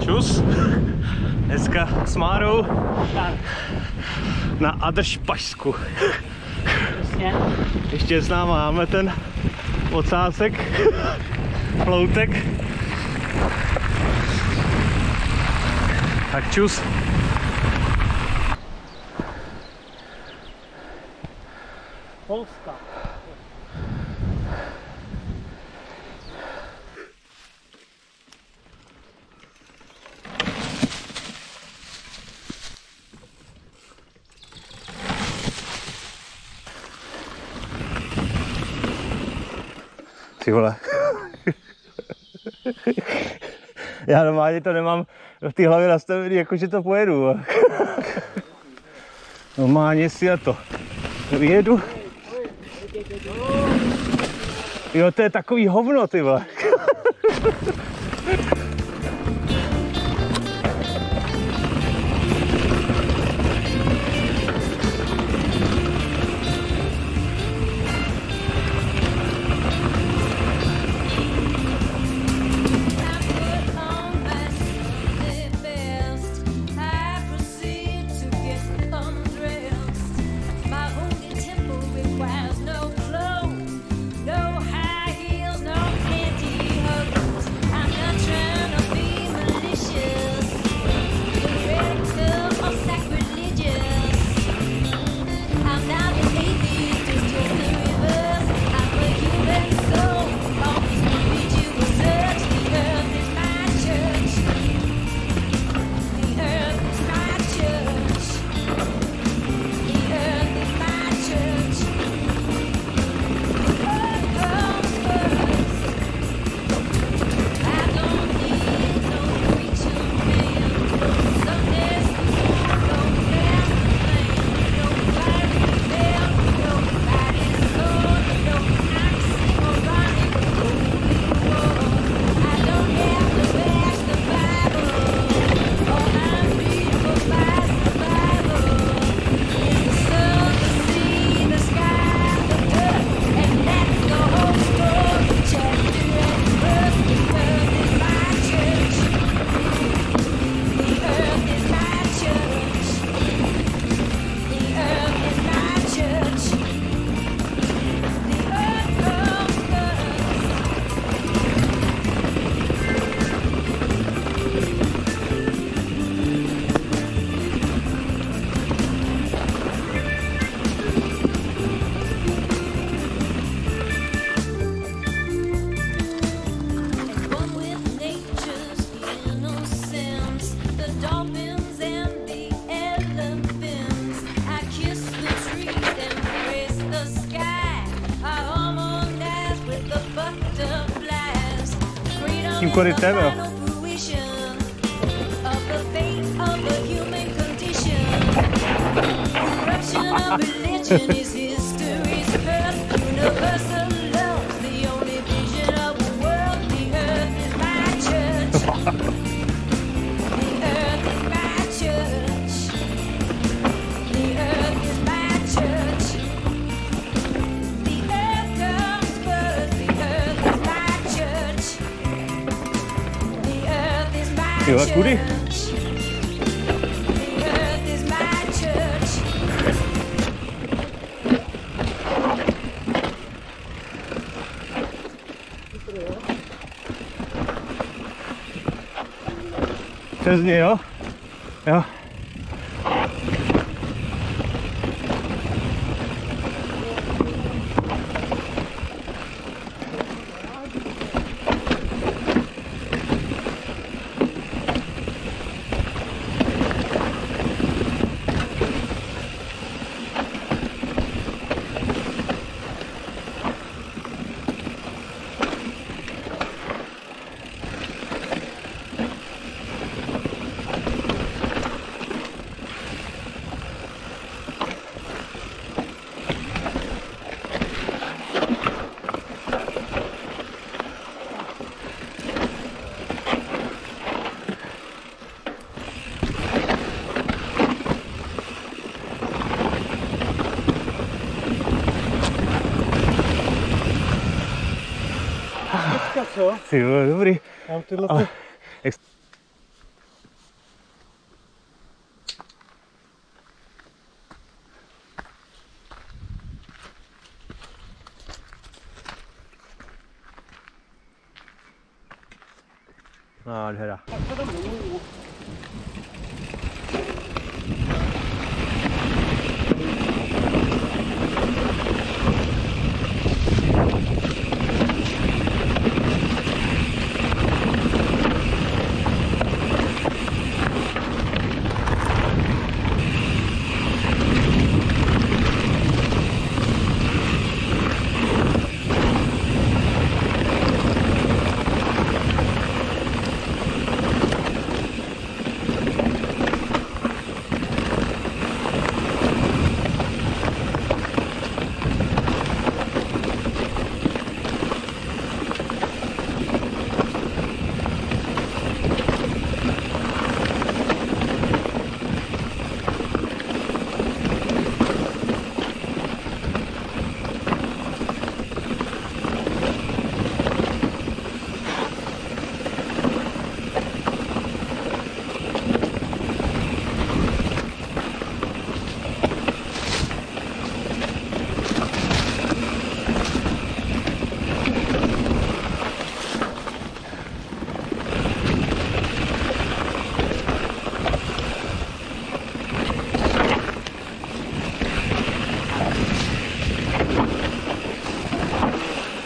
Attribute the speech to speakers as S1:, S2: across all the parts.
S1: Čus. Dneska s Márou na Adršpašsku. Ještě s náma máme ten ocásek, ploutek. Tak čus.
S2: Polska.
S1: Ty vole. Já normálně to nemám v té hlavě nastavený, jakože to pojedu. normálně si já to vyjedu. Jo, to je takový hovno, ty vole.
S3: 549. Corruption of religion is history's universal Kjør, Gudi.
S1: 전순이에요.
S2: Yeah. Co?
S1: Ty jo, dobrý.
S2: Mám tyhle ty...
S1: Jak...
S4: Ja, du hører.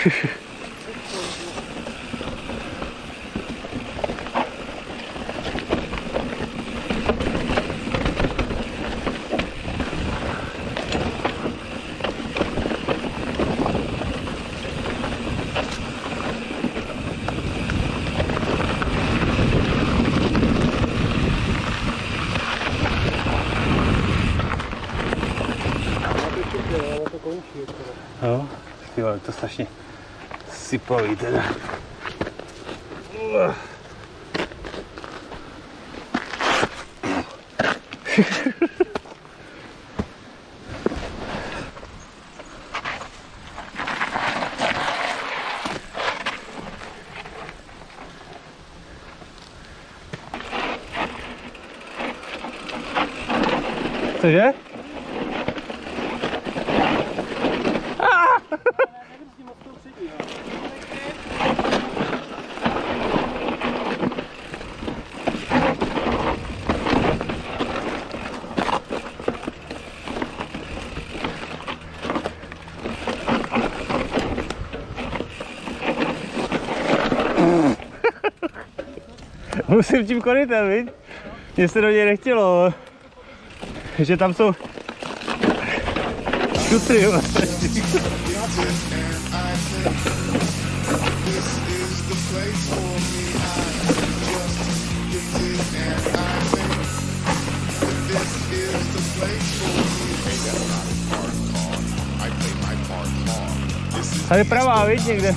S4: Jo, to strašně. si pójdę. Co nie? musím tím korytem, viď? Mně se do něj nechtělo. Že tam jsou... Šutry, Tady pravá, vidíte někde.